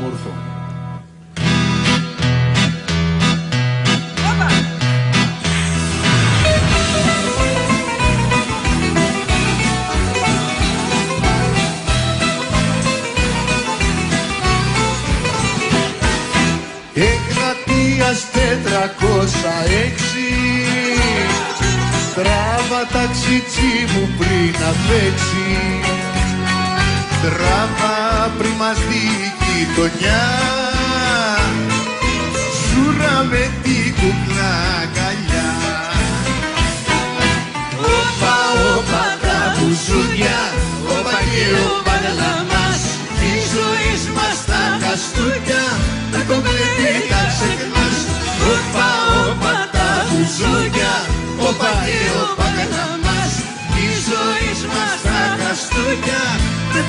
μορφό. τετρακόσα έξι Τράβα τα μου πριν αφέξει Τράβα πριν μας δει η γειτονιά. Σούρα με την κουκλά αγκαλιά. Όπα, όπα τα μπουζούδια Όπα και όπα μας. Τη ζωή μας τα καστούκια Τα κομπλετή τα ξεχνάς Όπα, όπα τα μπουζούδια Όπα και όπα μας. Τη ζωή μας τα καστούκια Τα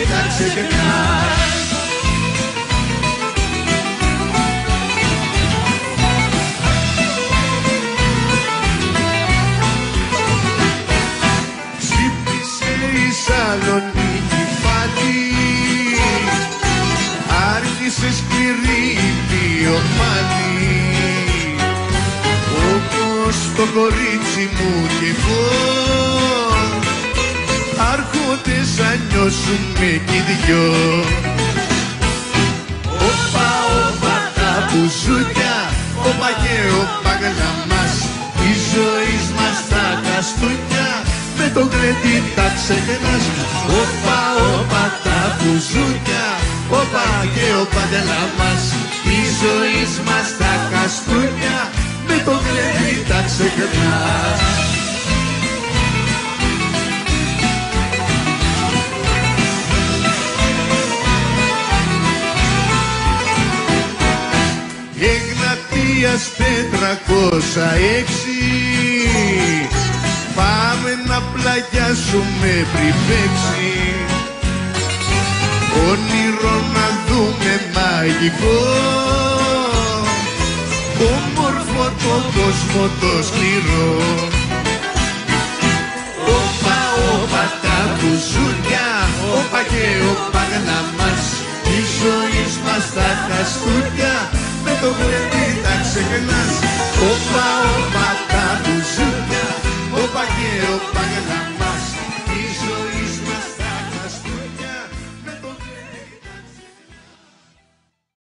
κομπλετή τα ξεχνάς Ξύπνησε η Σαλονίκη φάτη. Άρχισε σκληρή η βιωμάτη Όπως το κορίτσι μου κι εγώ νιώσουμε κι οι δυο Όπα, όπα τα μπουζούκια Όπα και όπα γλαμάς Η ζωή μας τα καστούκια Με το γλέντι τα ξεχνάς Όπα, όπα τα μπουζούκια Όπα και όπα γλαμάς Η ζωή μας τα Ηλίας 406 Πάμε να πλαγιάσουμε πριν παίξει. Όνειρο να δούμε μαγικό. Όμορφο το κόσμο το σκληρό. Όπα, όπα τα μπουζούνια. Όπα και όπα να μας. Τη ζωή μας τα χαστούρια Με το βρετή sé que.